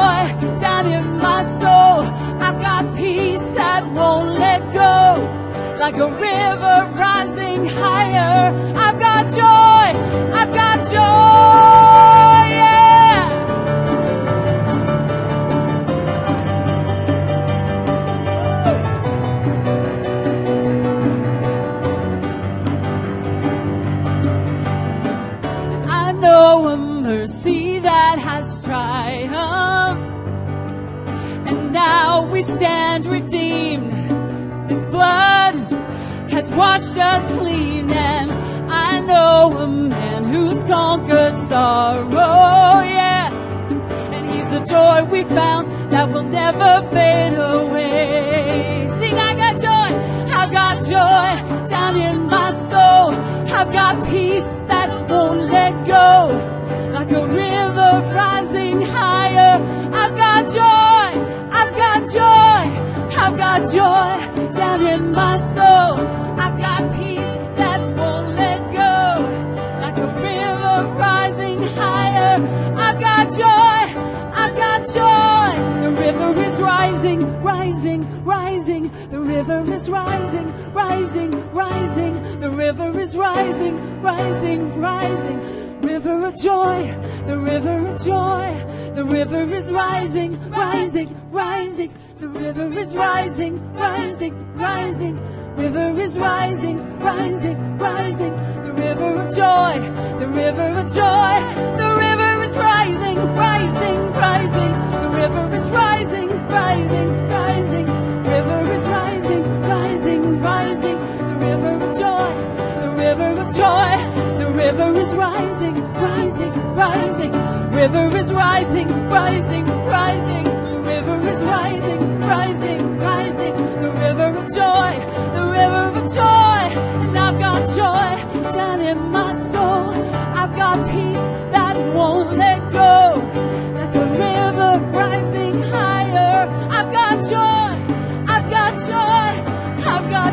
joy.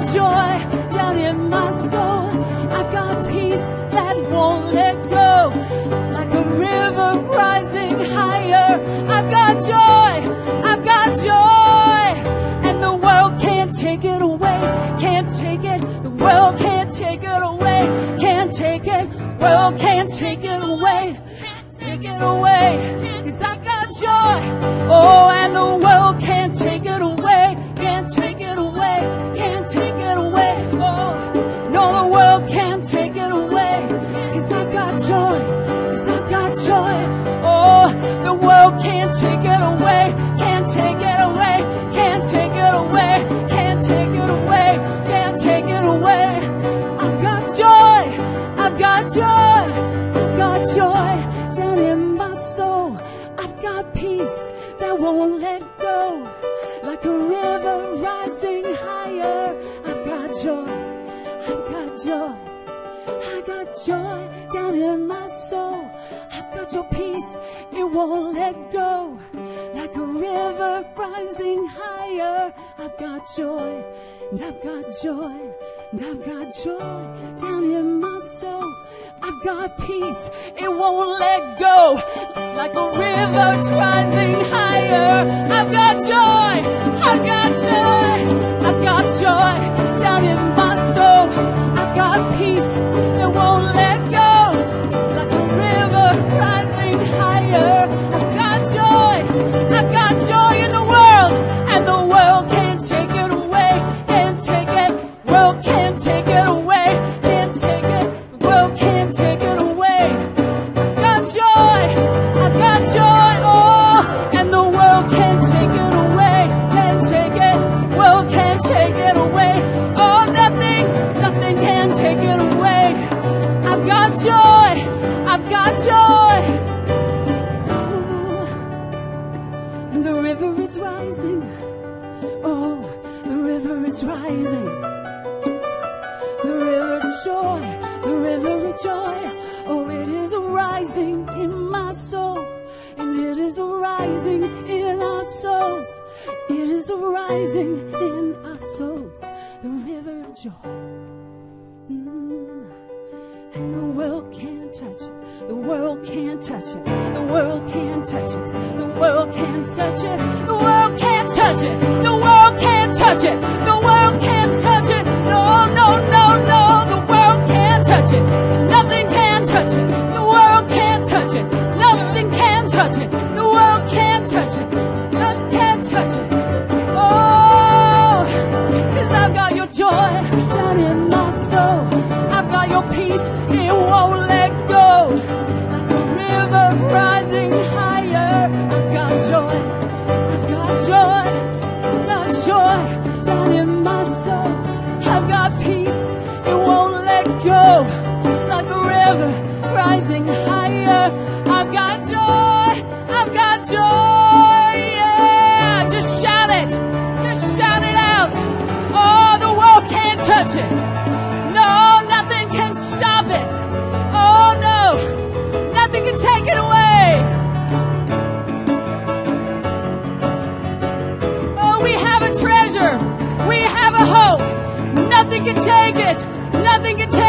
joy down in my soul. I've got peace that won't let go. Like a river rising higher. I've got joy. I've got joy. And the world can't take it away. Can't take it. The world can't take it away. Can't take it. World can't take it away. Take it away. Cause I've got joy. Oh, and the world can't take it away. The world can't take it away, can't take it away, can't take it away, can't take it away, can't take it away. I've got joy, I've got joy, I've got joy down in my soul. I've got peace that won't let go. won't let go. Like a river rising higher, I've got joy, and I've got joy, and I've got joy down in my soul. I've got peace, it won't let go. Like a river rising higher, I've got joy, I've got joy, I've got joy down in my soul. I've got peace It won't let rising. The river of joy, the river of joy. Oh, it is rising in my soul. And it is rising in our souls. It is rising in our souls. The river of joy. Mm. And the world can't touch it. The world can't touch it. The world can't touch it. The world can't touch it. The world can't touch it. The it. The world can't Nothing can take it. Nothing can take it.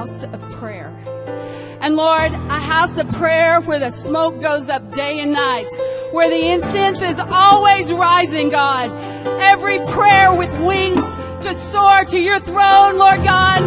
House of prayer. And Lord, a house of prayer where the smoke goes up day and night, where the incense is always rising, God. Every prayer with wings to soar to your throne, Lord God.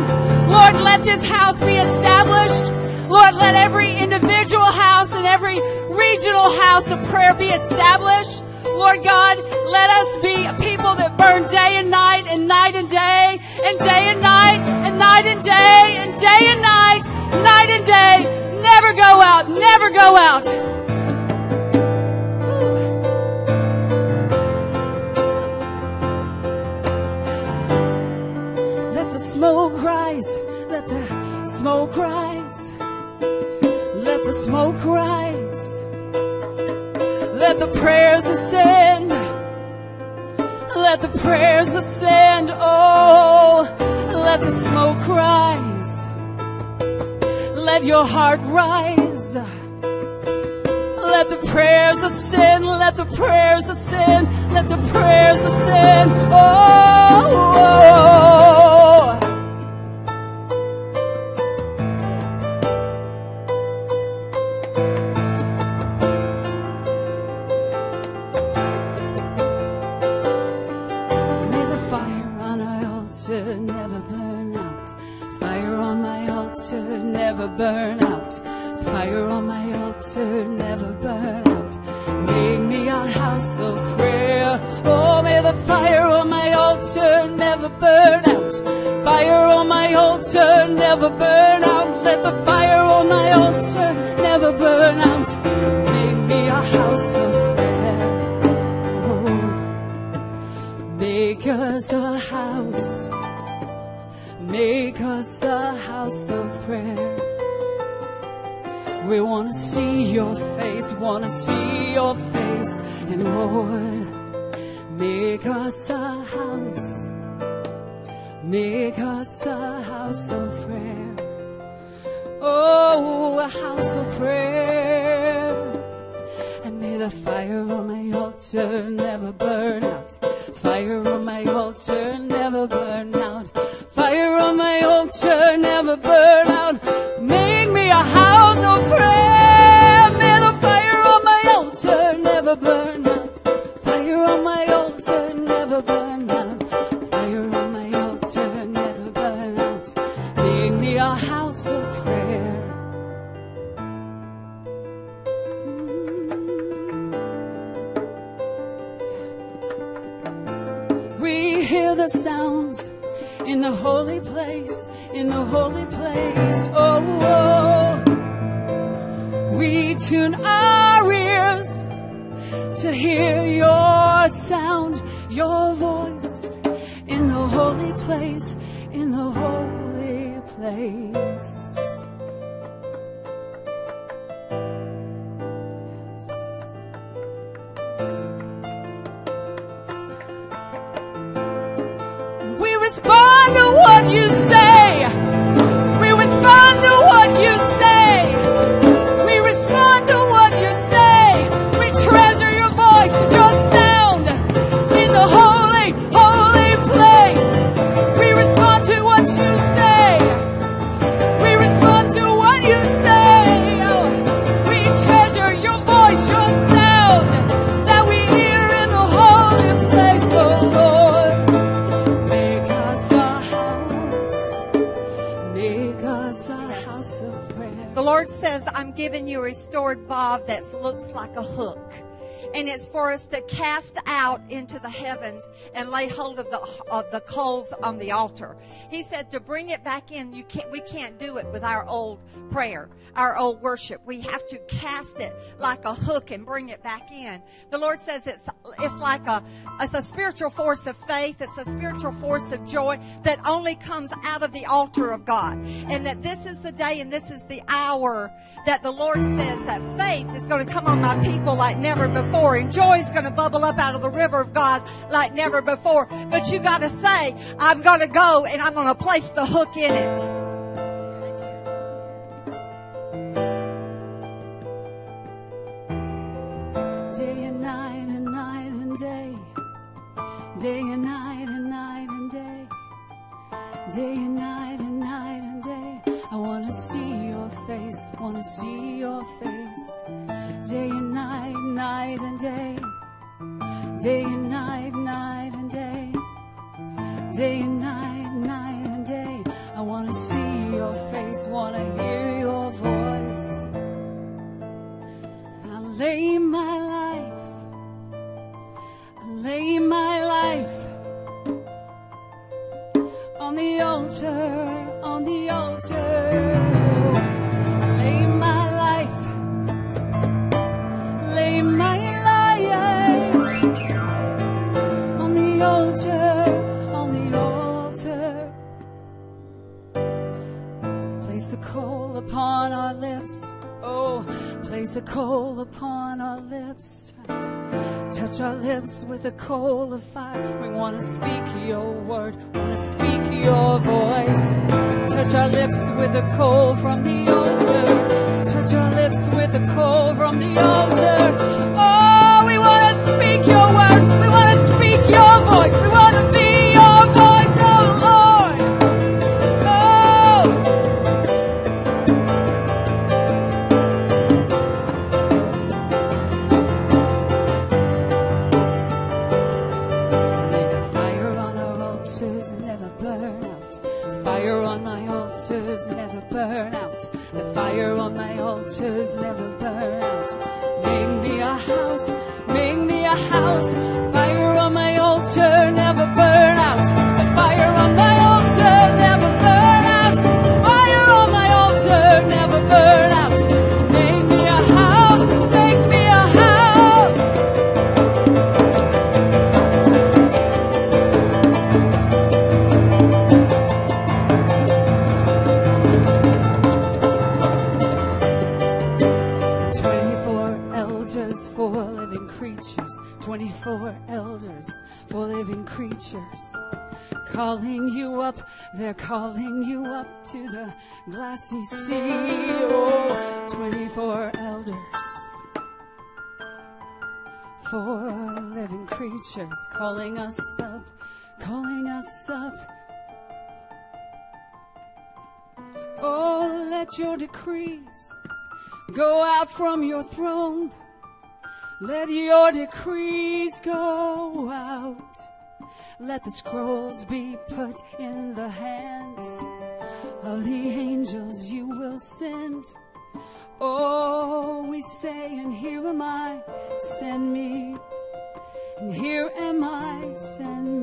Lord, let this house be established. Lord, let every individual house and every regional house of prayer be established. Lord God, let us be a people that burn day and night and night and day and day and night night and day and day and night, night and day. Never go out, never go out. Let the smoke rise, let the smoke rise, let the smoke rise. Let the prayers ascend. Let the prayers ascend. Oh, let the smoke rise. Let your heart rise. Let the prayers ascend. Let the prayers ascend. Let the prayers ascend. Oh. oh, oh. Fire on my altar never burn out. Make me a house of prayer. Oh, may the fire on my altar never burn out. Fire on my altar never burn out. Let the fire on my altar never burn out. Make me a house of prayer. Oh. Make us a house. Make us a house of prayer. We want to see your face, want to see your face. And Lord, make us a house. Make us a house of prayer. Oh, a house of prayer. And may the fire on my altar never burn out. Fire on my altar never burn out. Fire on my altar never burn out a house of prayer. May the fire on my altar never burn out. Fire on my altar never burn out. Fire on my altar never burn out. Make me a house of prayer. We hear the sounds in the holy place, in the holy place. Oh, oh we tune our ears to hear your sound, your voice in the holy place, in the holy place. Giving you a restored valve that looks like a hook. And it's for us to cast out into the heavens and lay hold of the of the coals on the altar. He said to bring it back in. You can't. We can't do it with our old prayer, our old worship. We have to cast it like a hook and bring it back in. The Lord says it's it's like a it's a spiritual force of faith. It's a spiritual force of joy that only comes out of the altar of God. And that this is the day and this is the hour that the Lord says that faith is going to come on my people like never before. And joy is going to bubble up out of the river of God like never before. But you got to say, I'm going to go and I'm going to place the hook in it. Day and night and night and day. Day and night and night and day. Day and night and night and day. I wanna see your face, wanna see your face. Day and night, and day. Day and night, night and day. Day and night, night and day. I wanna see your face, wanna hear your voice. I lay my life, I lay my life on the altar, on the altar. Upon our lips. Oh, place a coal upon our lips. Touch our lips with a coal of fire. We want to speak your word, want to speak your voice. Touch our lips with a coal from the altar. Touch our lips with a coal from the altar. They're calling you up to the glassy sea. Oh, 24 elders, four living creatures calling us up, calling us up. Oh, let your decrees go out from your throne. Let your decrees go out. Let the scrolls be put in the hands of the angels you will send. Oh, we say, and here am I, send me. And here am I, send me.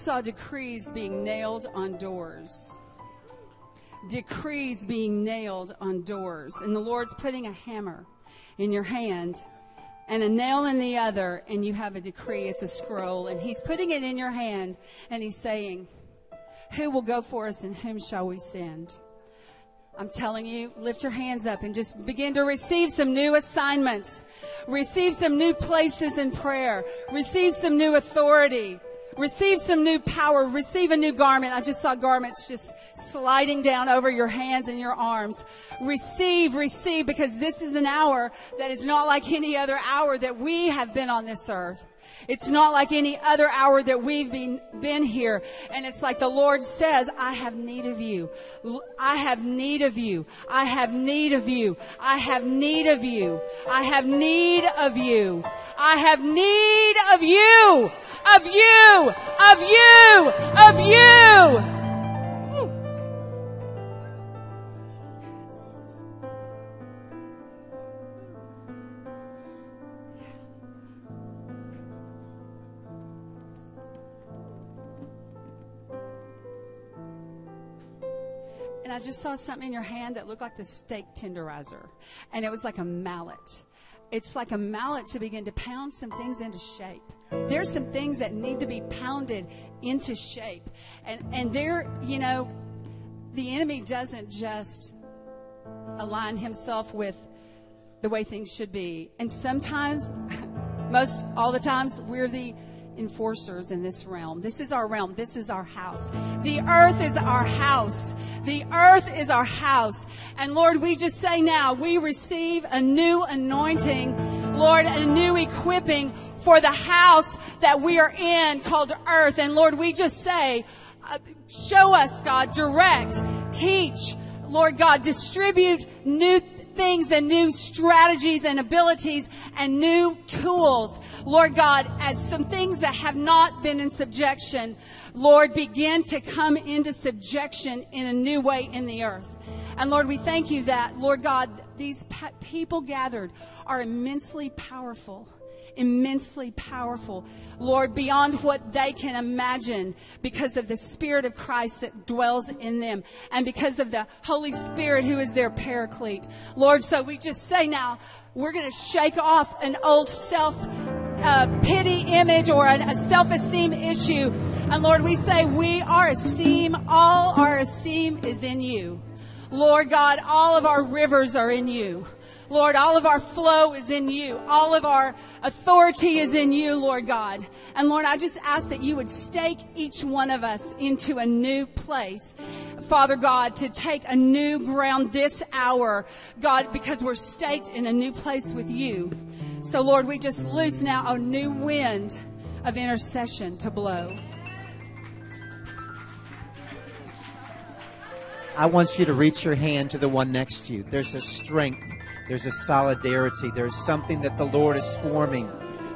Saw decrees being nailed on doors. Decrees being nailed on doors. And the Lord's putting a hammer in your hand and a nail in the other, and you have a decree. It's a scroll. And He's putting it in your hand, and He's saying, Who will go for us, and whom shall we send? I'm telling you, lift your hands up and just begin to receive some new assignments. Receive some new places in prayer. Receive some new authority. Receive some new power. Receive a new garment. I just saw garments just sliding down over your hands and your arms. Receive, receive, because this is an hour that is not like any other hour that we have been on this earth. It's not like any other hour that we've been, been here. And it's like the Lord says, I have need of you. I have need of you. I have need of you. I have need of you. I have need of you. I have need of you. Of you. Of you. Of you. And I just saw something in your hand that looked like the steak tenderizer. And it was like a mallet. It's like a mallet to begin to pound some things into shape. There's some things that need to be pounded into shape. And, and there, you know, the enemy doesn't just align himself with the way things should be. And sometimes, most all the times, we're the enforcers in this realm. This is our realm. This is our house. The earth is our house. The earth is our house. And Lord, we just say now, we receive a new anointing, Lord, a new equipping for the house that we are in called earth. And Lord, we just say, uh, show us, God, direct, teach, Lord God, distribute new things and new strategies and abilities and new tools. Lord God, as some things that have not been in subjection, Lord, begin to come into subjection in a new way in the earth. And Lord, we thank you that, Lord God, these people gathered are immensely powerful immensely powerful, Lord, beyond what they can imagine because of the Spirit of Christ that dwells in them and because of the Holy Spirit who is their paraclete. Lord, so we just say now, we're going to shake off an old self uh, pity image or a, a self esteem issue. And Lord, we say we, our esteem, all our esteem is in you. Lord God, all of our rivers are in you. Lord, all of our flow is in you. All of our authority is in you, Lord God. And Lord, I just ask that you would stake each one of us into a new place. Father God, to take a new ground this hour, God, because we're staked in a new place with you. So Lord, we just loose now a new wind of intercession to blow. I want you to reach your hand to the one next to you. There's a strength there's a solidarity. There's something that the Lord is forming.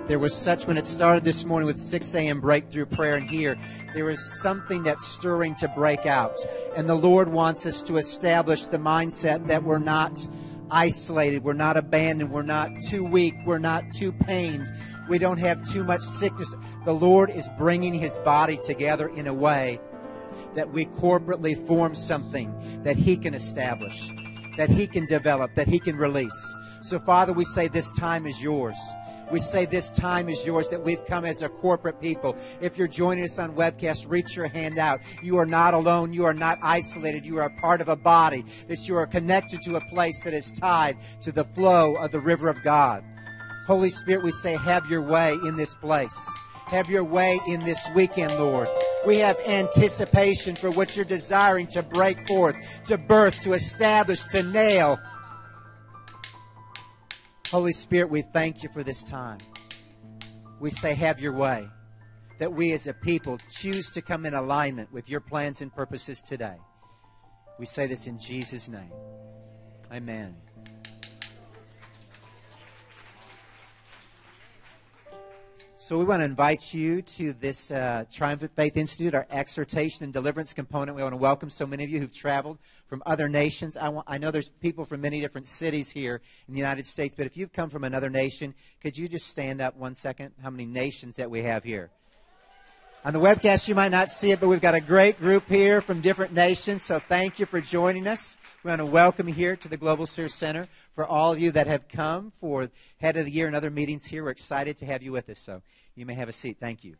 There was such when it started this morning with 6 a.m. breakthrough prayer and here, there is something that's stirring to break out. And the Lord wants us to establish the mindset that we're not isolated, we're not abandoned, we're not too weak, we're not too pained, we don't have too much sickness. The Lord is bringing His body together in a way that we corporately form something that He can establish that He can develop, that He can release. So, Father, we say this time is yours. We say this time is yours that we've come as a corporate people. If you're joining us on webcast, reach your hand out. You are not alone. You are not isolated. You are part of a body, that you are connected to a place that is tied to the flow of the river of God. Holy Spirit, we say, have your way in this place. Have your way in this weekend, Lord. We have anticipation for what you're desiring to break forth, to birth, to establish, to nail. Holy Spirit, we thank you for this time. We say, have your way. That we as a people choose to come in alignment with your plans and purposes today. We say this in Jesus' name. Amen. So we want to invite you to this uh, Triumphant Faith Institute, our exhortation and deliverance component. We want to welcome so many of you who've traveled from other nations. I, want, I know there's people from many different cities here in the United States, but if you've come from another nation, could you just stand up one second? How many nations that we have here? On the webcast, you might not see it, but we've got a great group here from different nations. So thank you for joining us. We want to welcome you here to the Global Spheres Center. For all of you that have come for Head of the Year and other meetings here, we're excited to have you with us. So you may have a seat. Thank you.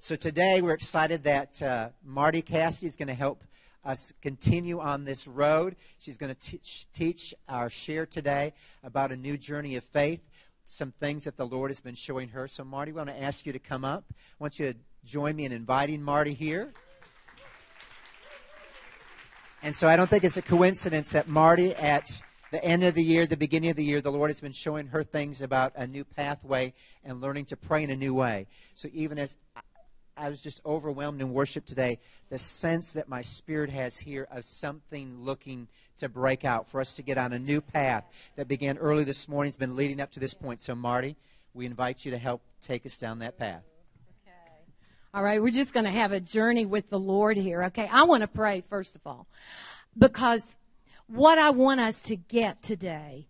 So today, we're excited that uh, Marty Cassady is going to help us continue on this road. She's going to teach, teach our share today about a new journey of faith some things that the Lord has been showing her. So, Marty, we want to ask you to come up. I want you to join me in inviting Marty here. And so I don't think it's a coincidence that Marty, at the end of the year, the beginning of the year, the Lord has been showing her things about a new pathway and learning to pray in a new way. So even as I was just overwhelmed in worship today, the sense that my spirit has here of something looking to break out, for us to get on a new path that began early this morning, has been leading up to this point. So, Marty, we invite you to help take us down that path. All right, we're just going to have a journey with the Lord here. Okay, I want to pray first of all because what I want us to get today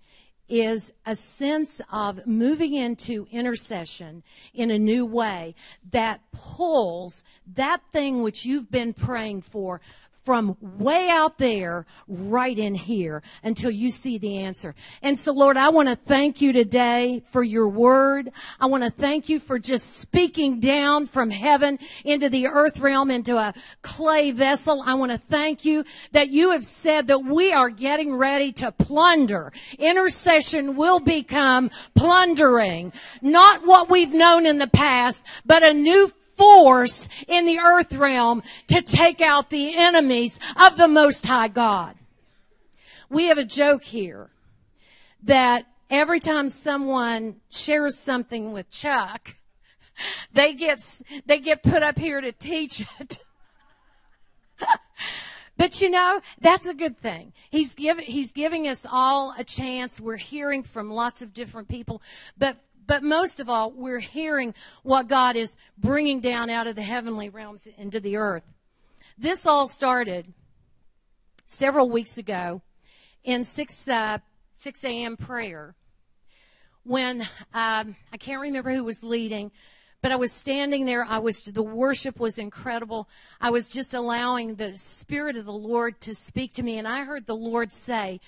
is a sense of moving into intercession in a new way that pulls that thing which you've been praying for from way out there right in here until you see the answer. And so, Lord, I want to thank you today for your word. I want to thank you for just speaking down from heaven into the earth realm, into a clay vessel. I want to thank you that you have said that we are getting ready to plunder. Intercession will become plundering. Not what we've known in the past, but a new force in the earth realm to take out the enemies of the Most High God. We have a joke here that every time someone shares something with Chuck, they get, they get put up here to teach it. But you know, that's a good thing. He's giving, he's giving us all a chance. We're hearing from lots of different people. But but most of all, we're hearing what God is bringing down out of the heavenly realms into the earth. This all started several weeks ago in 6, uh, 6 a.m. prayer when um, I can't remember who was leading, but I was standing there. I was the worship was incredible. I was just allowing the Spirit of the Lord to speak to me, and I heard the Lord say,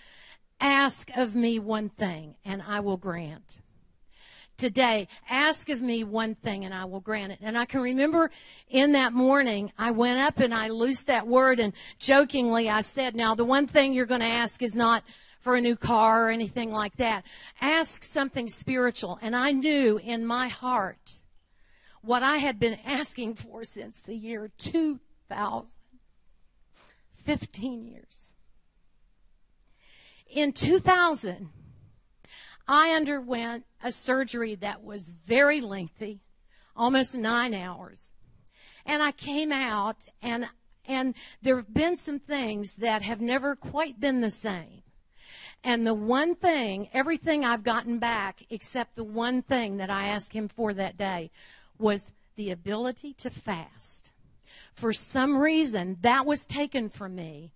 "Ask of me one thing, and I will grant." Today, ask of me one thing and I will grant it. And I can remember in that morning, I went up and I loosed that word and jokingly I said, now the one thing you're going to ask is not for a new car or anything like that. Ask something spiritual. And I knew in my heart what I had been asking for since the year 2000. 15 years. In 2000, I underwent a surgery that was very lengthy, almost nine hours. And I came out and and there have been some things that have never quite been the same. And the one thing, everything I've gotten back except the one thing that I asked him for that day was the ability to fast. For some reason, that was taken from me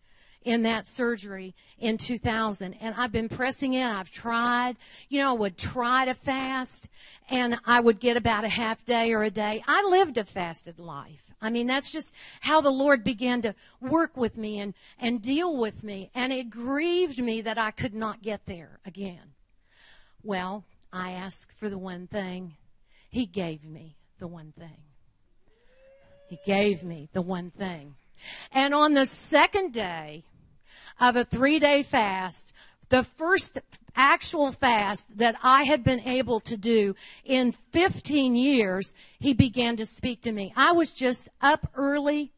in that surgery in 2000. And I've been pressing in. I've tried, you know, I would try to fast and I would get about a half day or a day. I lived a fasted life. I mean, that's just how the Lord began to work with me and, and deal with me. And it grieved me that I could not get there again. Well, I asked for the one thing. He gave me the one thing. He gave me the one thing. And on the second day, of a three day fast the first actual fast that I had been able to do in 15 years, he began to speak to me. I was just up early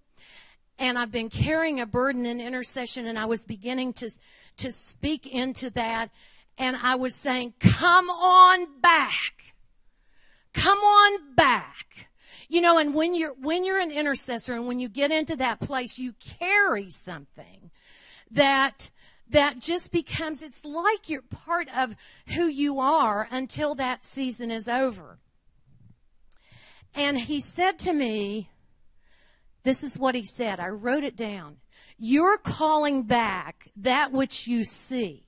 and I've been carrying a burden in intercession and I was beginning to, to speak into that and I was saying, come on back. Come on back. You know, and when you're, when you're an intercessor and when you get into that place, you carry something that, that just becomes, it's like you're part of who you are until that season is over. And he said to me, this is what he said. I wrote it down. You're calling back that which you see.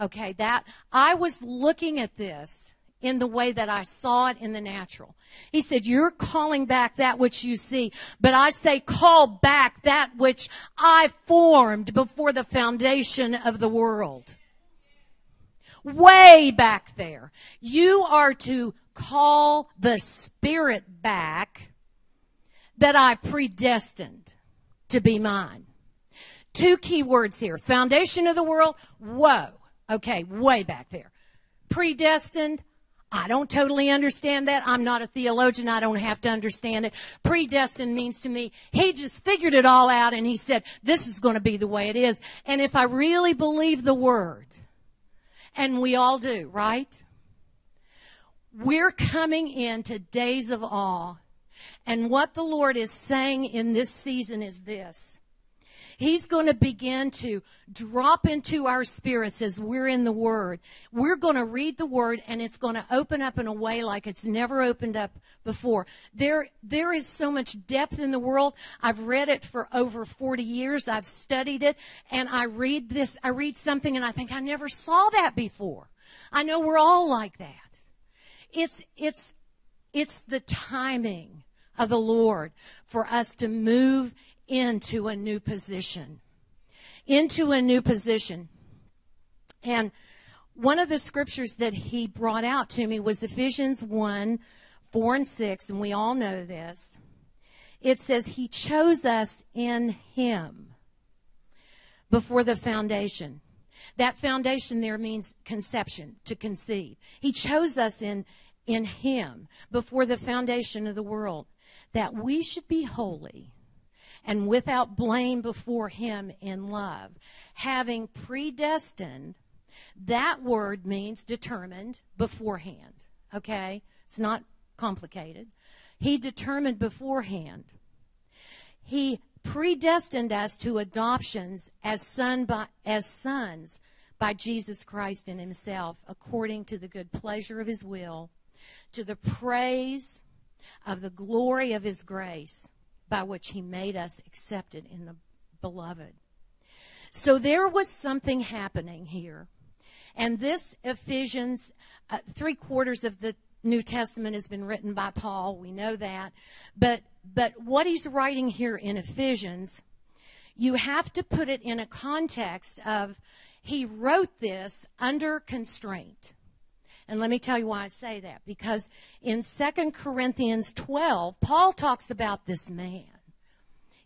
Okay, that, I was looking at this in the way that I saw it in the natural. He said, you're calling back that which you see, but I say call back that which I formed before the foundation of the world. Way back there. You are to call the spirit back that I predestined to be mine. Two key words here. Foundation of the world. Whoa. Okay. Way back there. Predestined. I don't totally understand that. I'm not a theologian. I don't have to understand it. Predestined means to me, he just figured it all out and he said, this is going to be the way it is. And if I really believe the word, and we all do, right? We're coming into days of awe. And what the Lord is saying in this season is this. He's going to begin to drop into our spirits as we're in the Word. We're going to read the Word and it's going to open up in a way like it's never opened up before. There, there is so much depth in the world. I've read it for over 40 years. I've studied it and I read this, I read something and I think I never saw that before. I know we're all like that. It's, it's, it's the timing of the Lord for us to move into a new position. Into a new position. And one of the scriptures that he brought out to me was Ephesians 1 4 and 6, and we all know this. It says, He chose us in Him before the foundation. That foundation there means conception, to conceive. He chose us in, in Him before the foundation of the world, that we should be holy and without blame before him in love. Having predestined, that word means determined beforehand. Okay? It's not complicated. He determined beforehand. He predestined us to adoptions as son by, as sons by Jesus Christ in himself according to the good pleasure of his will to the praise of the glory of his grace by which he made us accepted in the beloved. So there was something happening here. And this Ephesians, uh, three quarters of the New Testament has been written by Paul. We know that. But, but what he's writing here in Ephesians, you have to put it in a context of he wrote this under constraint. And let me tell you why I say that. Because in 2 Corinthians 12, Paul talks about this man.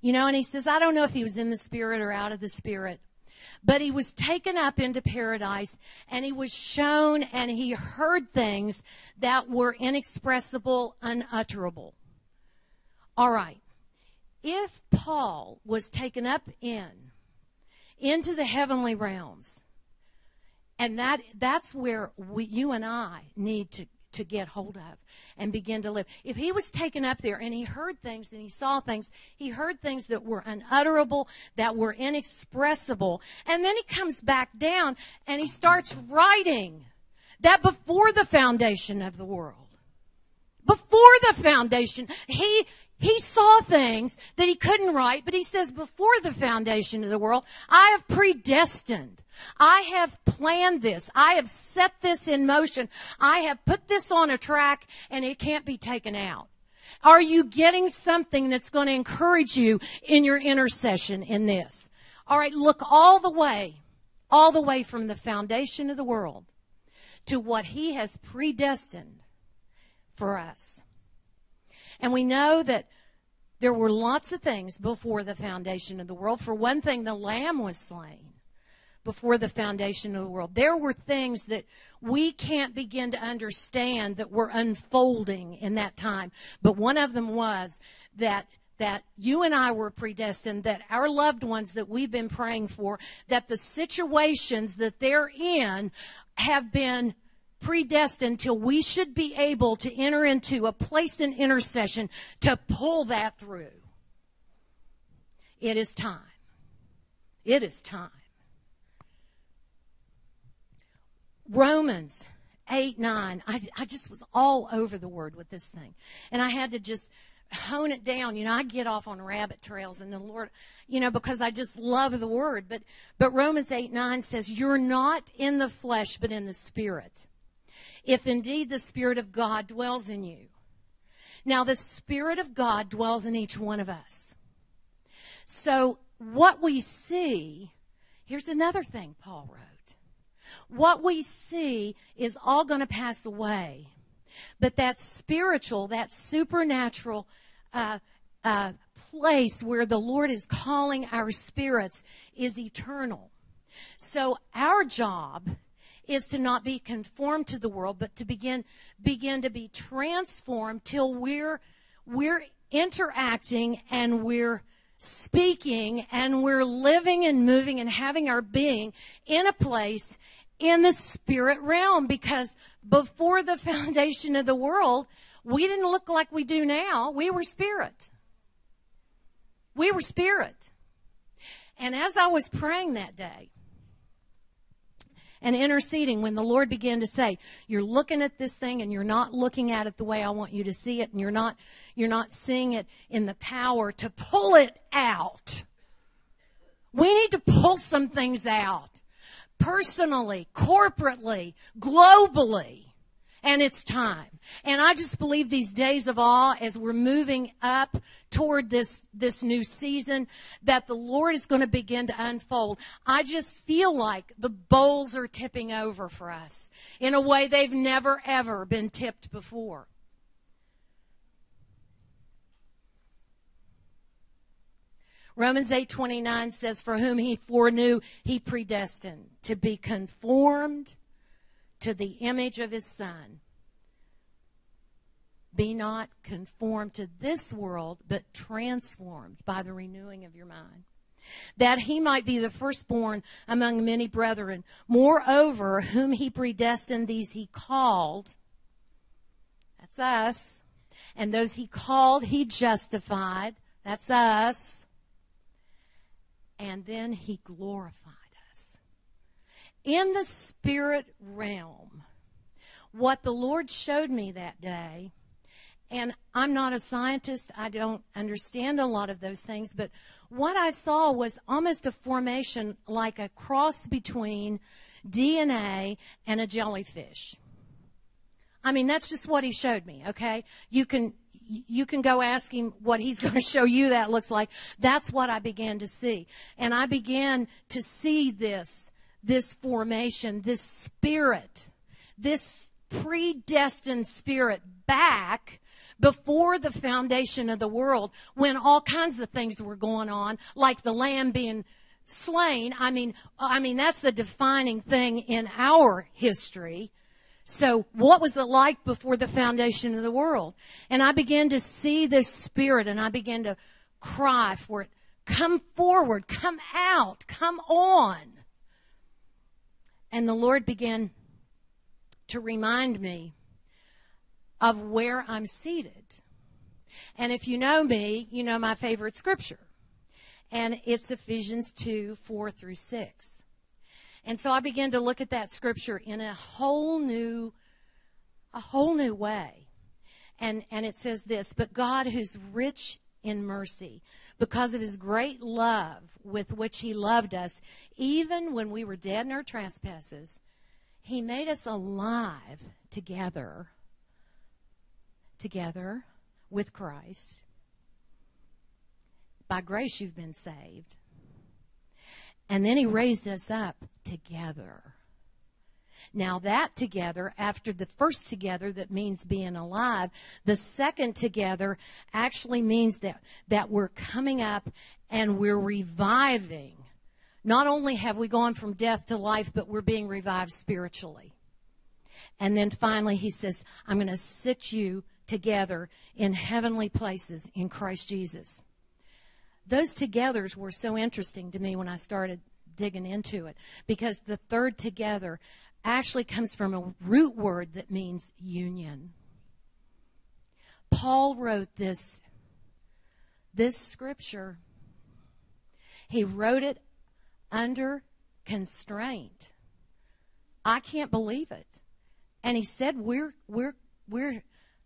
You know, and he says, I don't know if he was in the spirit or out of the spirit, but he was taken up into paradise and he was shown and he heard things that were inexpressible, unutterable. All right. If Paul was taken up in, into the heavenly realms, and that, that's where we, you and I need to, to get hold of and begin to live. If he was taken up there and he heard things and he saw things, he heard things that were unutterable, that were inexpressible, and then he comes back down and he starts writing that before the foundation of the world, before the foundation, he, he saw things that he couldn't write, but he says, before the foundation of the world, I have predestined I have planned this. I have set this in motion. I have put this on a track and it can't be taken out. Are you getting something that's going to encourage you in your intercession in this? All right, look all the way, all the way from the foundation of the world to what he has predestined for us. And we know that there were lots of things before the foundation of the world. For one thing, the lamb was slain before the foundation of the world. There were things that we can't begin to understand that were unfolding in that time. But one of them was that that you and I were predestined, that our loved ones that we've been praying for, that the situations that they're in have been predestined till we should be able to enter into a place in intercession to pull that through. It is time. It is time. Romans 8, 9. I, I just was all over the word with this thing. And I had to just hone it down. You know, I get off on rabbit trails and the Lord, you know, because I just love the word. But, but Romans 8, 9 says, You're not in the flesh, but in the spirit. If indeed the Spirit of God dwells in you. Now, the Spirit of God dwells in each one of us. So, what we see, here's another thing Paul wrote. What we see is all going to pass away. But that spiritual, that supernatural uh, uh, place where the Lord is calling our spirits is eternal. So our job is to not be conformed to the world, but to begin begin to be transformed till we're we're interacting and we're speaking and we're living and moving and having our being in a place in the spirit realm because before the foundation of the world, we didn't look like we do now. We were spirit. We were spirit. And as I was praying that day and interceding, when the Lord began to say, You're looking at this thing and you're not looking at it the way I want you to see it, and you're not, you're not seeing it in the power to pull it out. We need to pull some things out personally, corporately, globally. And it's time. And I just believe these days of awe, as we're moving up toward this, this new season, that the Lord is going to begin to unfold. I just feel like the bowls are tipping over for us in a way they've never ever been tipped before. Romans 8:29 says for whom he foreknew he predestined to be conformed to the image of his son. Be not conformed to this world, but transformed by the renewing of your mind. That he might be the firstborn among many brethren. Moreover, whom he predestined, these he called. That's us. And those he called, he justified. That's us and then he glorified us. In the spirit realm, what the Lord showed me that day, and I'm not a scientist, I don't understand a lot of those things, but what I saw was almost a formation like a cross between DNA and a jellyfish. I mean, that's just what he showed me, okay? You can you can go ask him what he's going to show you that looks like. That's what I began to see. And I began to see this, this formation, this spirit, this predestined spirit back before the foundation of the world when all kinds of things were going on, like the lamb being slain. I mean, I mean, that's the defining thing in our history so, what was it like before the foundation of the world? And I began to see this spirit and I began to cry for it. Come forward, come out, come on. And the Lord began to remind me of where I'm seated. And if you know me, you know my favorite scripture. And it's Ephesians 2 4 through 6. And so I began to look at that scripture in a whole new, a whole new way. And, and it says this, but God who's rich in mercy, because of his great love with which he loved us, even when we were dead in our trespasses, he made us alive together, together with Christ. By grace you've been saved and then he raised us up together. Now, that together, after the first together that means being alive, the second together actually means that, that we're coming up and we're reviving not only have we gone from death to life, but we're being revived spiritually. And then finally, he says, I'm going to sit you together in heavenly places in Christ Jesus. Those togethers were so interesting to me when I started digging into it because the third together actually comes from a root word that means union. Paul wrote this this scripture he wrote it under constraint. I can't believe it. And he said we're we're we're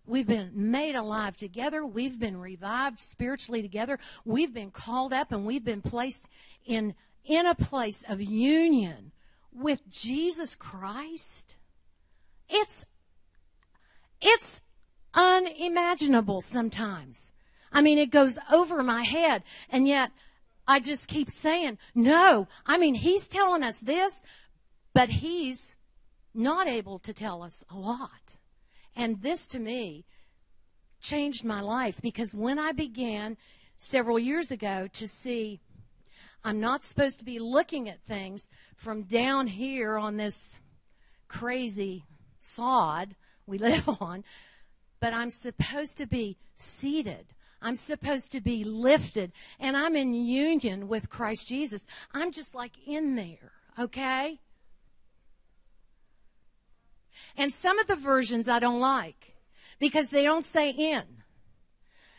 We've been made alive together. We've been revived spiritually together. We've been called up and we've been placed in, in a place of union with Jesus Christ. It's, it's unimaginable sometimes. I mean, it goes over my head. And yet I just keep saying, no. I mean, he's telling us this, but he's not able to tell us a lot. And this to me changed my life because when I began several years ago to see I'm not supposed to be looking at things from down here on this crazy sod we live on, but I'm supposed to be seated. I'm supposed to be lifted, and I'm in union with Christ Jesus. I'm just like in there, okay? And some of the versions I don't like because they don't say in.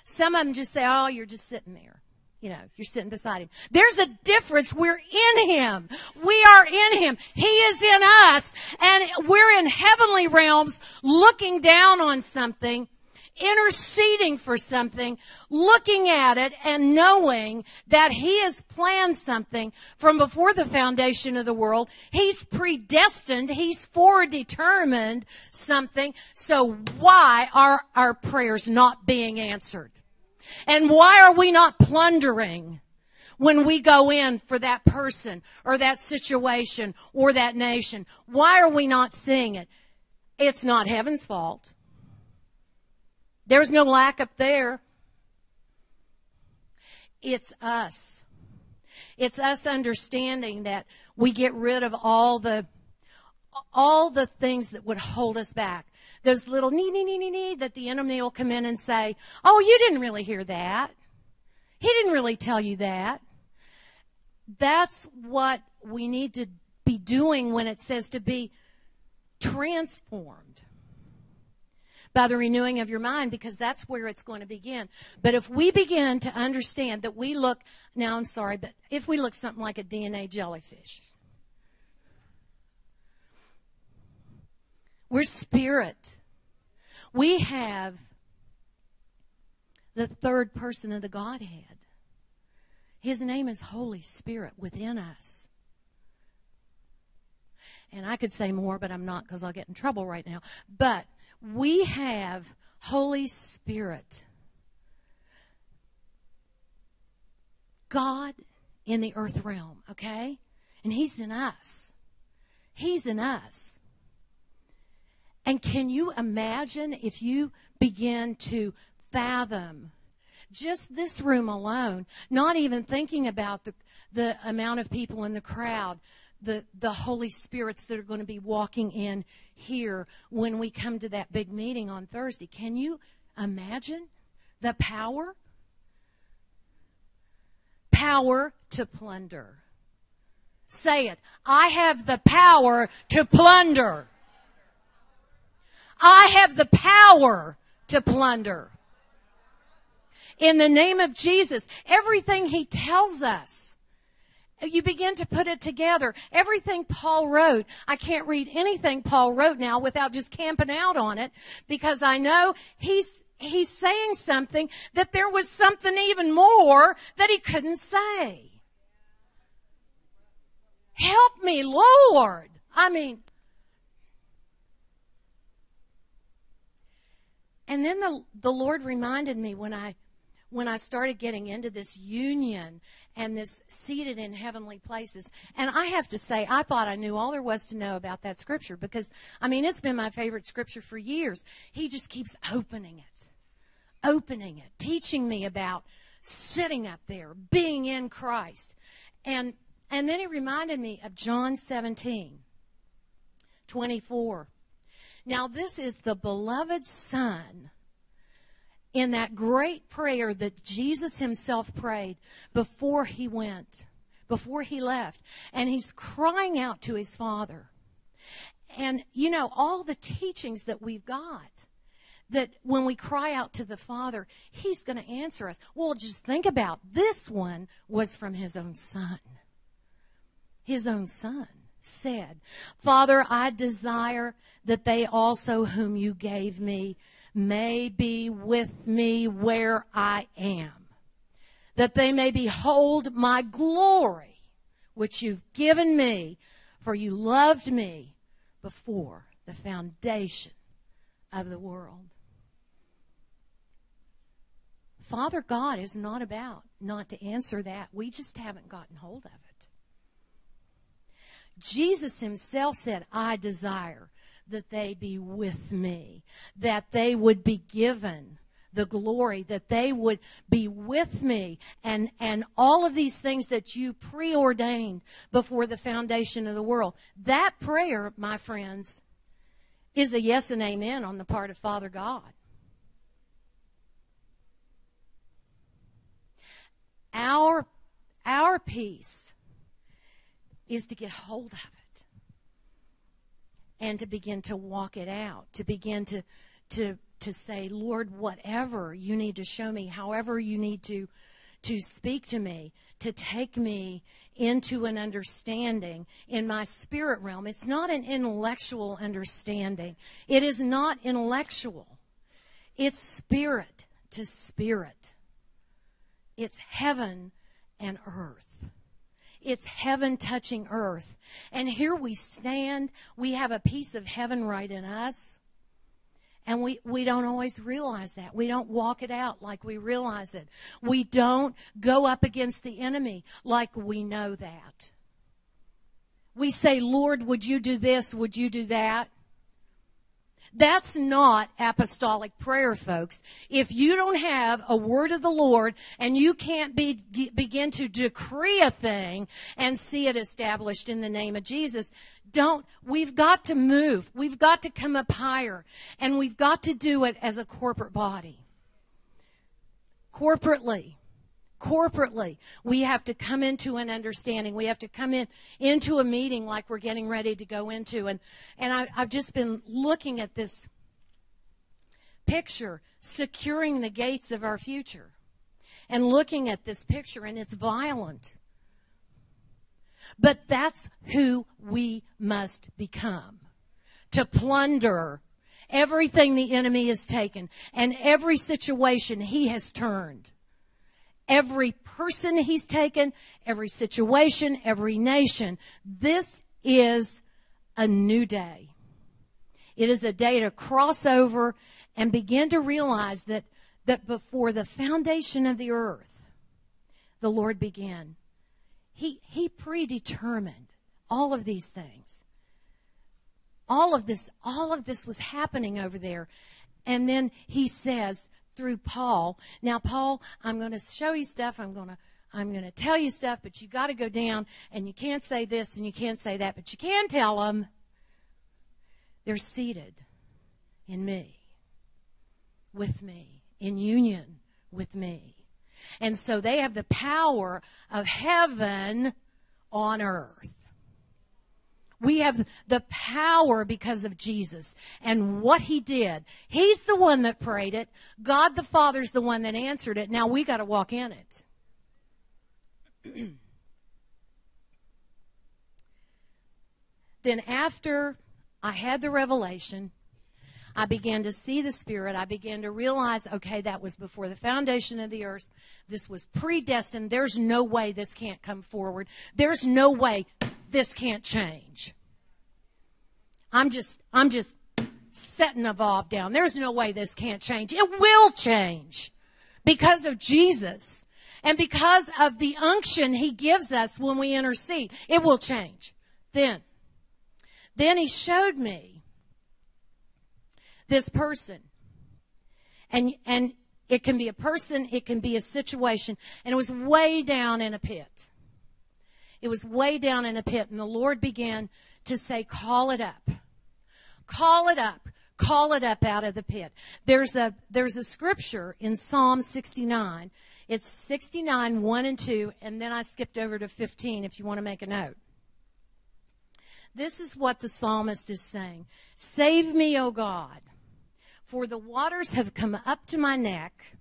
Some of them just say, oh, you're just sitting there. You know, you're sitting beside him. There's a difference. We're in him. We are in him. He is in us. And we're in heavenly realms looking down on something interceding for something, looking at it and knowing that He has planned something from before the foundation of the world. He's predestined. He's foredetermined something. So why are our prayers not being answered? And why are we not plundering? when we go in for that person or that situation or that nation? Why are we not seeing it? It's not heaven's fault. There's no lack up there. It's us. It's us understanding that we get rid of all the all the things that would hold us back. Those little nee nee nee nee nee that the enemy will come in and say, "Oh, you didn't really hear that. He didn't really tell you that." That's what we need to be doing when it says to be transformed by the renewing of your mind because that's where it's going to begin. But if we begin to understand that we look, now I'm sorry, but if we look something like a DNA jellyfish, we're spirit. We have the third person of the Godhead. His name is Holy Spirit within us. And I could say more, but I'm not because I'll get in trouble right now. But we have Holy Spirit. God in the earth realm, okay? And He's in us. He's in us. And can you imagine if you begin to fathom just this room alone, not even thinking about the, the amount of people in the crowd, the, the Holy Spirits that are going to be walking in here when we come to that big meeting on Thursday. Can you imagine the power? Power to plunder. Say it. I have the power to plunder. I have the power to plunder. In the name of Jesus, everything he tells us you begin to put it together. Everything Paul wrote, I can't read anything Paul wrote now without just camping out on it because I know he's, he's saying something that there was something even more that he couldn't say. Help me, Lord. I mean, and then the, the Lord reminded me when I when I started getting into this union and this seated in heavenly places. And I have to say, I thought I knew all there was to know about that scripture because, I mean, it's been my favorite scripture for years. He just keeps opening it, opening it, teaching me about sitting up there, being in Christ. And And then he reminded me of John 17, 24. Now, this is the beloved Son in that great prayer that Jesus himself prayed before he went, before he left. And he's crying out to his Father. And, you know, all the teachings that we've got that when we cry out to the Father, He's going to answer us. Well, just think about this one was from His own Son. His own Son said, Father, I desire that they also whom you gave me may be with me where I am, that they may behold my glory, which you've given me, for you loved me before the foundation of the world. Father God is not about not to answer that. We just haven't gotten hold of it. Jesus himself said, I desire that they be with me, that they would be given the glory, that they would be with me, and, and all of these things that you preordained before the foundation of the world. That prayer, my friends, is a yes and amen on the part of Father God. Our, our piece is to get hold of it and to begin to walk it out, to begin to, to, to say, Lord, whatever you need to show me, however you need to, to speak to me, to take me into an understanding in my spirit realm. It's not an intellectual understanding. It is not intellectual. It's spirit to spirit. It's heaven and earth. It's heaven touching earth. And here we stand. We have a piece of heaven right in us. And we, we don't always realize that. We don't walk it out like we realize it. We don't go up against the enemy like we know that. We say, Lord, would you do this? Would you do that? That's not apostolic prayer, folks. If you don't have a word of the Lord and you can't be, begin to decree a thing and see it established in the name of Jesus, don't, we've got to move. We've got to come up higher and we've got to do it as a corporate body. Corporately corporately. We have to come into an understanding. We have to come in into a meeting like we're getting ready to go into. And and I, i've just been looking at this picture securing the gates of our future and looking at this picture and it's violent. But that's who we must become to plunder everything the enemy has taken and every situation he has turned every person he's taken, every situation, every nation. This is a new day. It is a day to cross over and begin to realize that, that before the foundation of the earth, the Lord began. He, he predetermined all of these things. All of this, all of this was happening over there. And then he says, through Paul. Now, Paul, I'm going to show you stuff. I'm going to I'm going to tell you stuff, but you got to go down and you can't say this and you can't say that, but you can tell them they're seated in me, with me, in union with me. And so they have the power of heaven on earth. We have the power because of Jesus and what he did. He's the one that prayed it. God the Father's the one that answered it. Now we got to walk in it. then after I had the revelation, I began to see the Spirit. I began to realize, okay, that was before the foundation of the earth. This was predestined. There's no way this can't come forward. There's no way this can't change. I'm just, I'm just setting a valve down. There's no way this can't change. It will change because of Jesus and because of the unction he gives us when we intercede. It will change. Then, then he showed me this person. And, and it can be a person, it can be a situation. And it was way down in a pit. It was way down in a pit, and the Lord began to say, Call it up. Call it up. Call it up out of the pit. There's a, there's a scripture in Psalm 69. It's 69, 1 and 2, and then I skipped over to 15 if you want to make a note. This is what the psalmist is saying Save me, O God, for the waters have come up to my neck.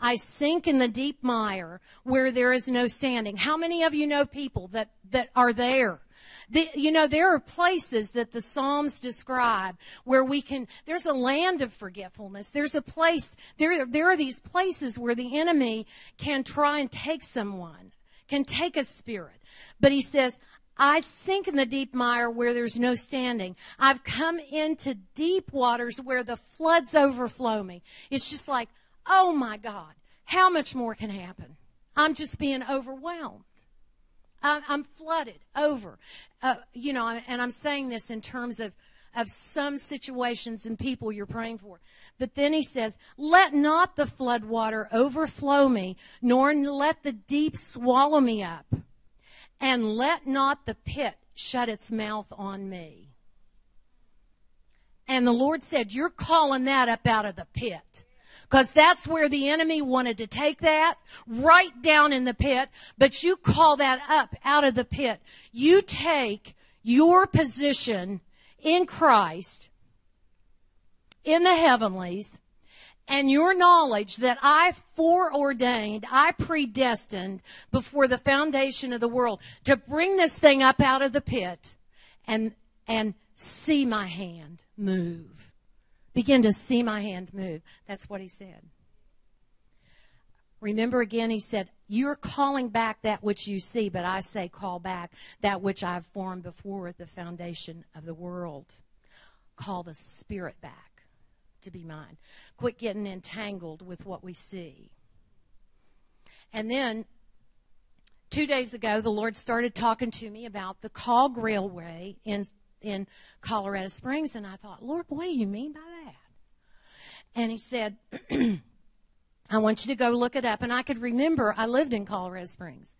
I sink in the deep mire where there is no standing. How many of you know people that, that are there? The, you know, there are places that the Psalms describe where we can, there's a land of forgetfulness. There's a place, there, there are these places where the enemy can try and take someone, can take a spirit. But he says, I sink in the deep mire where there's no standing. I've come into deep waters where the floods overflow me. It's just like, oh my God, how much more can happen? I'm just being overwhelmed. I'm flooded over. Uh, you know, and I'm saying this in terms of, of some situations and people you're praying for. But then he says, let not the flood water overflow me, nor let the deep swallow me up, and let not the pit shut its mouth on me. And the Lord said, you're calling that up out of the pit. Because that's where the enemy wanted to take that, right down in the pit. But you call that up out of the pit. You take your position in Christ, in the heavenlies, and your knowledge that I foreordained, I predestined before the foundation of the world to bring this thing up out of the pit and, and see my hand move begin to see my hand move. That's what he said. Remember again, he said, You're calling back that which you see, but I say, call back that which I've formed before the foundation of the world. Call the spirit back to be mine. Quit getting entangled with what we see. And then, two days ago, the Lord started talking to me about the Cog Railway in in Colorado Springs. And I thought, Lord, what do you mean by that? And he said, I want you to go look it up. And I could remember I lived in Colorado Springs.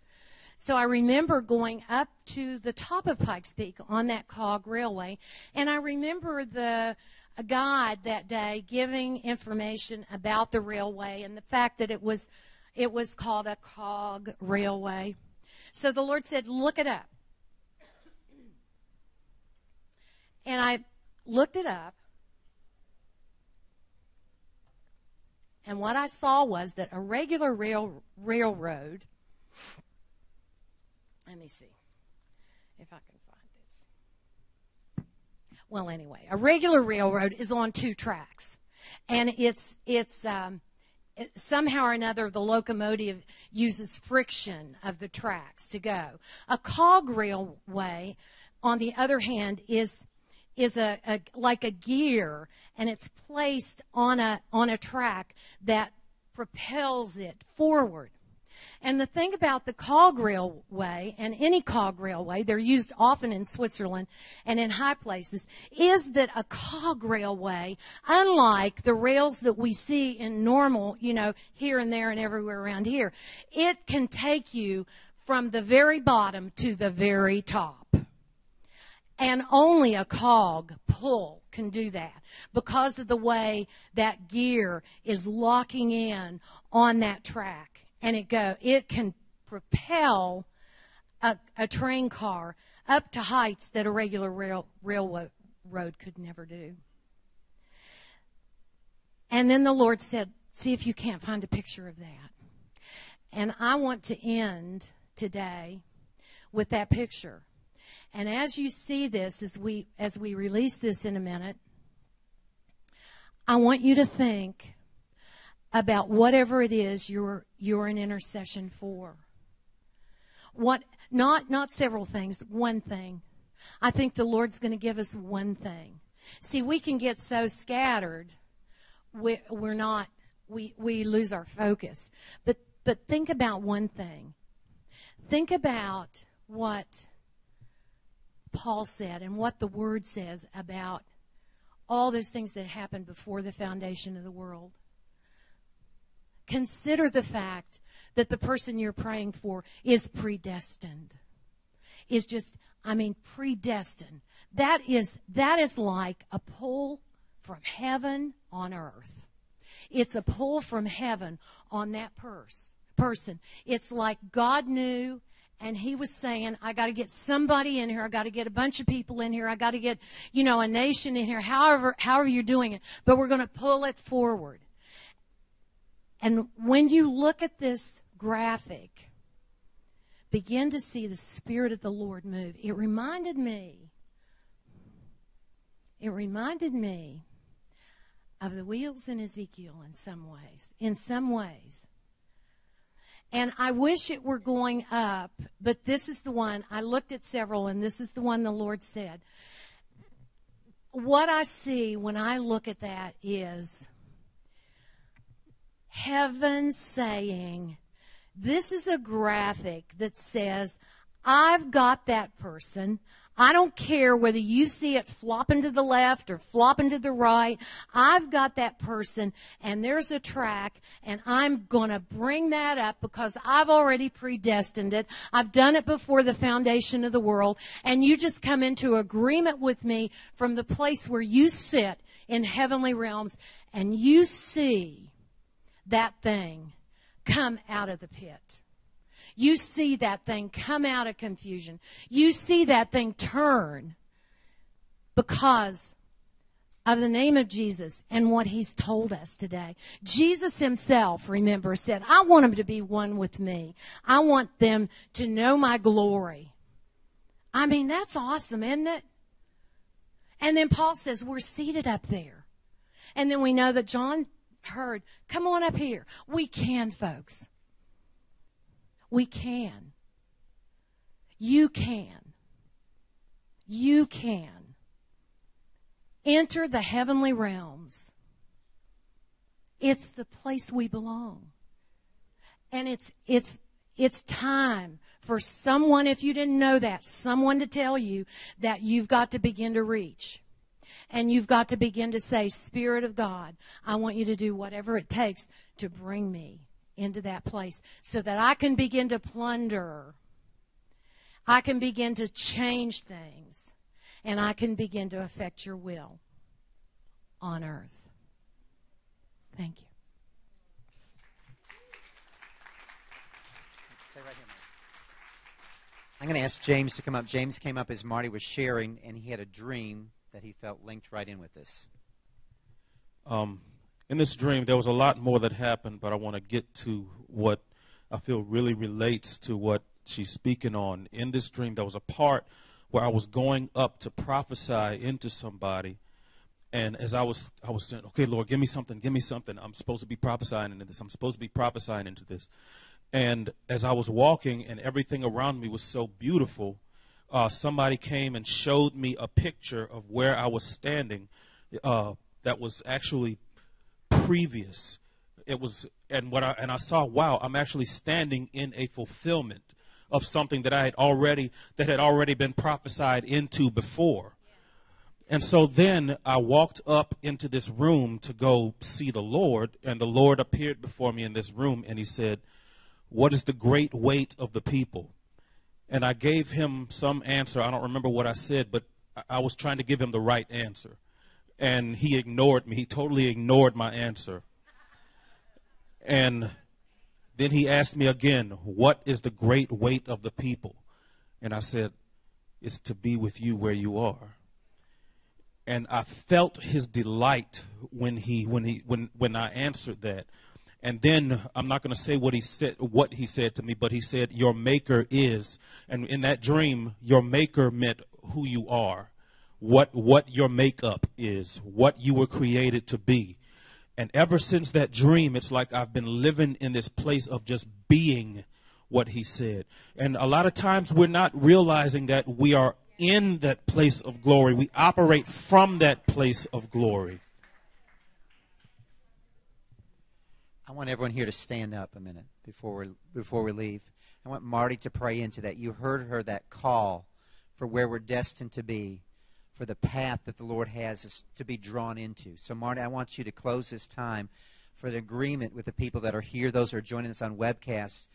So I remember going up to the top of Pikes Peak on that cog railway. And I remember the a guide that day giving information about the railway and the fact that it was it was called a cog railway. So the Lord said, look it up. And I looked it up. And what I saw was that a regular rail, railroad, let me see if I can find this. Well, anyway, a regular railroad is on two tracks. And it's, it's, um, it, somehow or another the locomotive uses friction of the tracks to go. A cog railway, on the other hand, is is a, a, like a gear and it's placed on a on a track that propels it forward. And the thing about the cog railway and any cog railway, they're used often in Switzerland and in high places, is that a cog railway, unlike the rails that we see in normal, you know, here and there and everywhere around here, it can take you from the very bottom to the very top. And only a cog pull can do that because of the way that gear is locking in on that track. And it go, it can propel a, a train car up to heights that a regular rail, railroad could never do. And then the Lord said, see if you can't find a picture of that. And I want to end today with that picture. And as you see this, as we, as we release this in a minute, I want you to think about whatever it is you're, you're in intercession for. What, not, not several things, one thing. I think the Lord's going to give us one thing. See, we can get so scattered, we, we're not, we, we lose our focus. But, but think about one thing. Think about what Paul said and what the Word says about all those things that happened before the foundation of the world. Consider the fact that the person you're praying for is predestined. is just, I mean, predestined. That is, that is like a pull from heaven on earth. It's a pull from heaven on that purse, person. It's like God knew and he was saying, I got to get somebody in here. I got to get a bunch of people in here. I got to get, you know, a nation in here. However, however you're doing it, but we're going to pull it forward. And when you look at this graphic, begin to see the Spirit of the Lord move. It reminded me, it reminded me of the wheels in Ezekiel in some ways. In some ways. And I wish it were going up, but this is the one. I looked at several, and this is the one the Lord said. What I see when I look at that is heaven saying, This is a graphic that says, I've got that person. I don't care whether you see it flopping to the left or flopping to the right. I've got that person and there's a track and I'm going to bring that up because I've already predestined it. I've done it before the foundation of the world and you just come into agreement with me from the place where you sit in heavenly realms and you see that thing come out of the pit. You see that thing come out of confusion. You see that thing turn because of the name of Jesus and what he's told us today. Jesus himself, remember, said, I want them to be one with me. I want them to know my glory. I mean, that's awesome, isn't it? And then Paul says, we're seated up there. And then we know that John heard, come on up here. We can, folks. We can. You can. You can. Enter the heavenly realms. It's the place we belong. And it's, it's, it's time for someone, if you didn't know that, someone to tell you that you've got to begin to reach. And you've got to begin to say, Spirit of God, I want you to do whatever it takes to bring me into that place so that I can begin to plunder. I can begin to change things. And I can begin to affect your will on earth. Thank you. I'm going to ask James to come up. James came up as Marty was sharing, and he had a dream that he felt linked right in with this. Um, in this dream, there was a lot more that happened, but I want to get to what I feel really relates to what she's speaking on. In this dream, there was a part where I was going up to prophesy into somebody. And as I was, I was saying, okay, Lord, give me something, give me something. I'm supposed to be prophesying into this. I'm supposed to be prophesying into this. And as I was walking and everything around me was so beautiful, uh, somebody came and showed me a picture of where I was standing uh, that was actually previous. It was, and what I, and I saw, wow, I'm actually standing in a fulfillment of something that I had already, that had already been prophesied into before. And so then I walked up into this room to go see the Lord, and the Lord appeared before me in this room, and he said, What is the great weight of the people? And I gave him some answer. I don't remember what I said, but I was trying to give him the right answer and he ignored me. He totally ignored my answer. And then he asked me again, What is the great weight of the people? And I said, It's to be with you where you are. And I felt his delight when he when he when when I answered that. And then I'm not going to say what he said what he said to me, but he said, "Your maker is." And in that dream, your maker meant who you are what what your makeup is, what you were created to be. And ever since that dream, it's like I've been living in this place of just being what he said. And a lot of times we're not realizing that we are in that place of glory. We operate from that place of glory. I want everyone here to stand up a minute before we before we leave. I want Marty to pray into that. You heard her that call for where we're destined to be for the path that the Lord has us to be drawn into. So, Marty, I want you to close this time for an agreement with the people that are here, those who are joining us on webcast,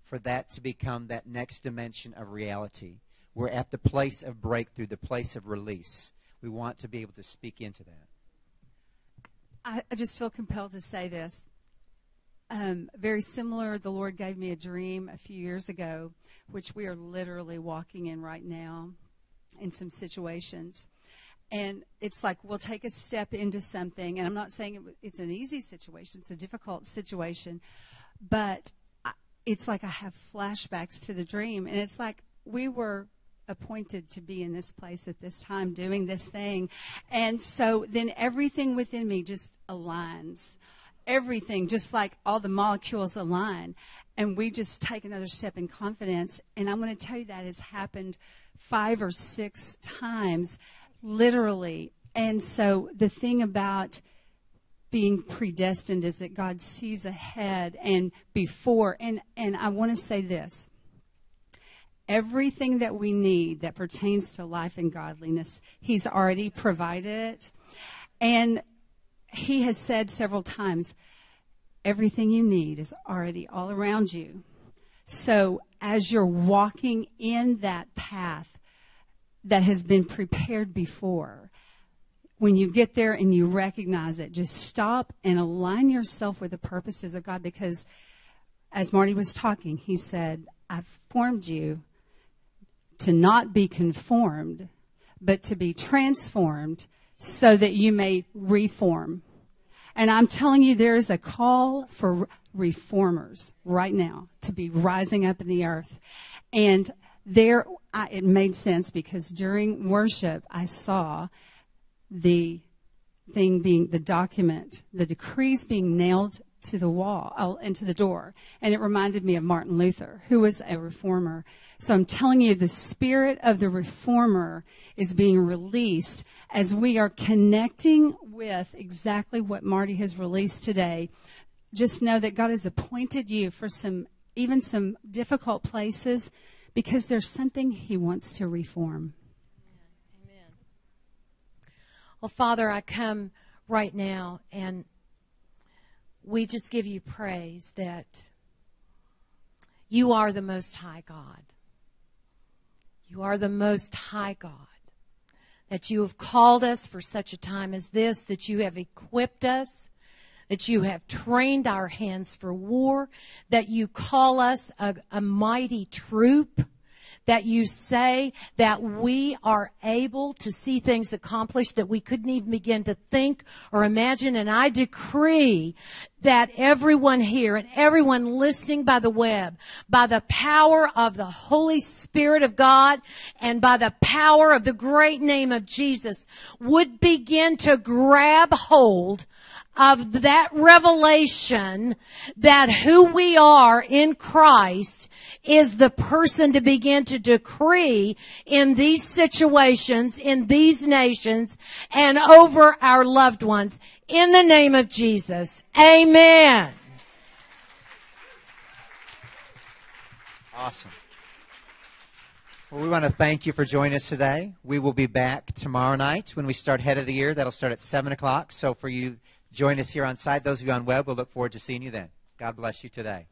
for that to become that next dimension of reality. We're at the place of breakthrough, the place of release. We want to be able to speak into that. I, I just feel compelled to say this. Um, very similar, the Lord gave me a dream a few years ago, which we are literally walking in right now in some situations. And it's like we'll take a step into something, and I'm not saying it, it's an easy situation, it's a difficult situation, but I, it's like I have flashbacks to the dream, and it's like we were appointed to be in this place at this time doing this thing. And so then everything within me just aligns. Everything, just like all the molecules align. And we just take another step in confidence. And I'm going to tell you that has happened five or six times, literally. And so the thing about being predestined is that God sees ahead and before. And, and I want to say this everything that we need that pertains to life and godliness, He's already provided it. And He has said several times, everything you need is already all around you. So as you're walking in that path that has been prepared before, when you get there and you recognize it, just stop and align yourself with the purposes of God because as Marty was talking, he said, I've formed you to not be conformed, but to be transformed so that you may reform. And I'm telling you, there is a call for reformers right now to be rising up in the earth. And there, I, it made sense because during worship, I saw the thing being the document, the decrees being nailed to the wall uh, and to the door. And it reminded me of Martin Luther, who was a reformer. So I'm telling you, the spirit of the reformer is being released as we are connecting with exactly what Marty has released today. Just know that God has appointed you for some, even some difficult places because there's something he wants to reform. Amen. Well, Father, I come right now and we just give you praise that you are the Most High God. You are the Most High God. That you have called us for such a time as this, that you have equipped us, that you have trained our hands for war, that you call us a, a mighty troop that you say that we are able to see things accomplished that we couldn't even begin to think or imagine. And I decree that everyone here and everyone listening by the web, by the power of the Holy Spirit of God and by the power of the great name of Jesus would begin to grab hold of that revelation that who we are in Christ is the person to begin to decree in these situations, in these nations, and over our loved ones. In the name of Jesus. Amen. Awesome. Well, we want to thank you for joining us today. We will be back tomorrow night when we start Head of the Year. That'll start at 7 o'clock. So for you, join us here on site. Those of you on web, we'll look forward to seeing you then. God bless you today.